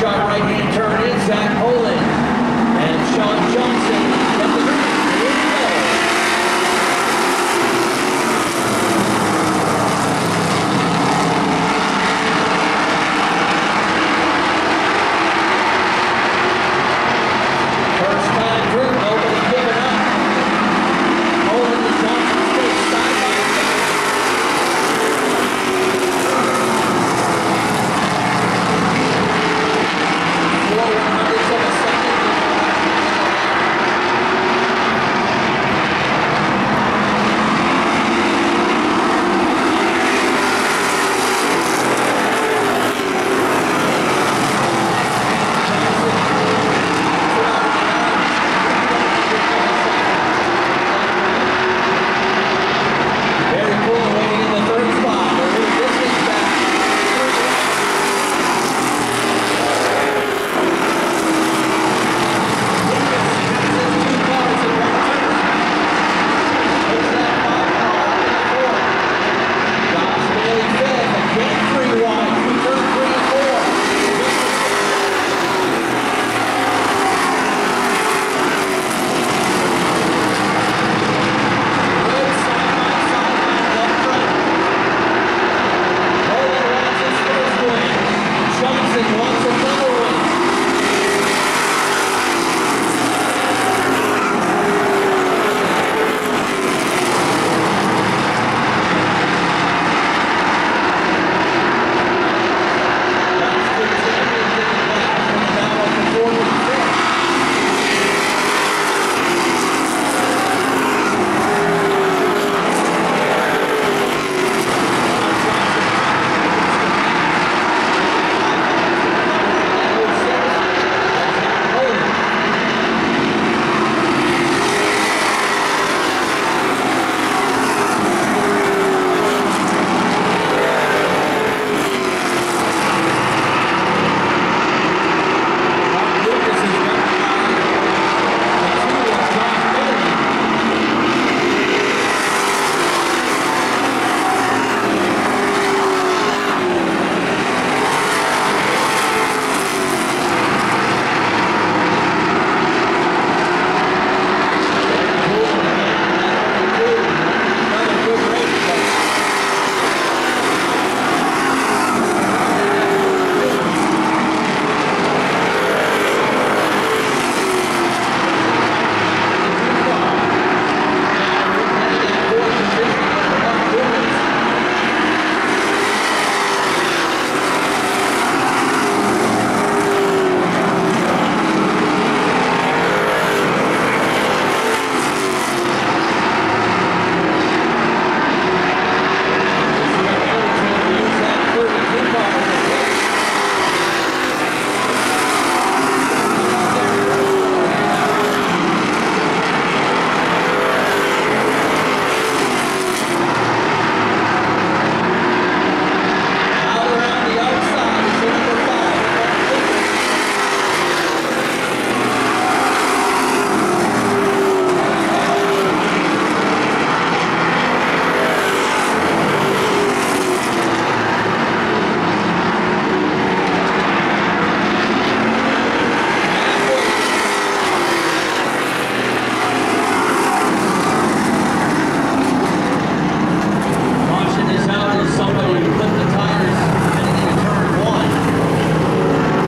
shot right hand